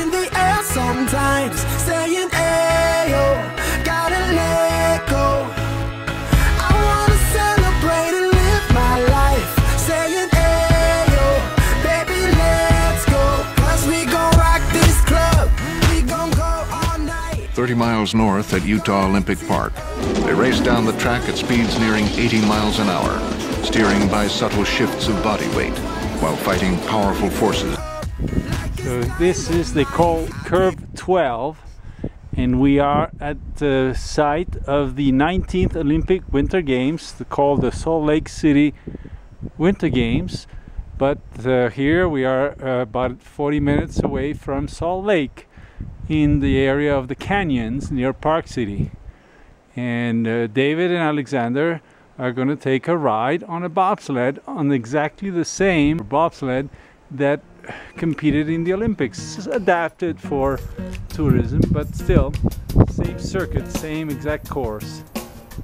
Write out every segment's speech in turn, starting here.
in the air sometimes, saying, Ayo, gotta let go. I wanna celebrate and live my life, saying, Ayo, baby, let's go. Cause we gon' rock this club, we gon' go all night. 30 miles north at Utah Olympic Park. They race down the track at speeds nearing 80 miles an hour, steering by subtle shifts of body weight while fighting powerful forces. So this is the call curve 12 and we are at the site of the 19th Olympic Winter Games called the Salt Lake City Winter Games. But uh, here we are uh, about 40 minutes away from Salt Lake in the area of the canyons near Park City. And uh, David and Alexander are going to take a ride on a bobsled on exactly the same bobsled that competed in the Olympics. Adapted for tourism, but still, same circuit, same exact course.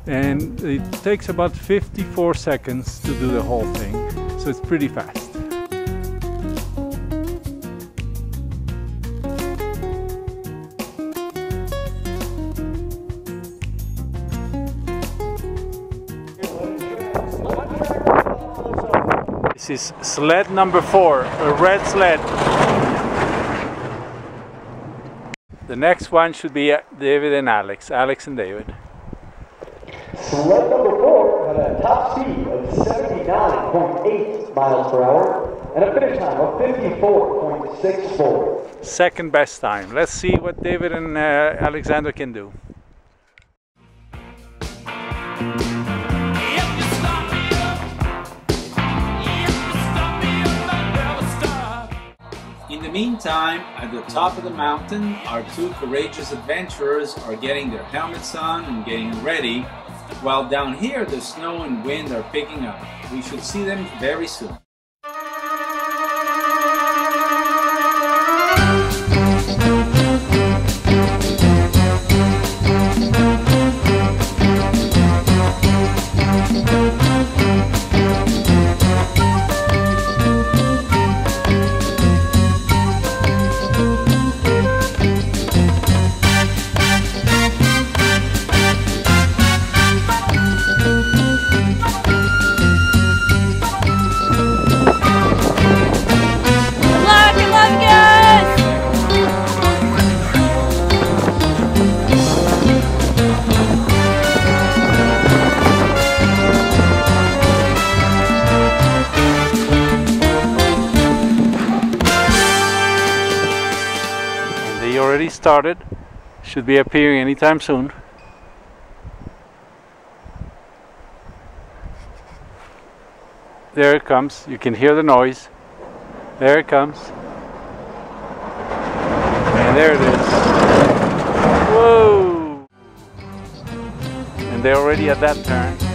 And it takes about 54 seconds to do the whole thing, so it's pretty fast. This is sled number four, a red sled. The next one should be uh, David and Alex, Alex and David. Sled number four had a top speed of 79.8 miles per hour and a finish time of 54.64. Second best time. Let's see what David and uh, Alexander can do. The meantime, at the top of the mountain, our two courageous adventurers are getting their helmets on and getting ready, while down here the snow and wind are picking up. We should see them very soon. Already started. Should be appearing anytime soon. There it comes. You can hear the noise. There it comes. And there it is. Whoa! And they're already at that turn.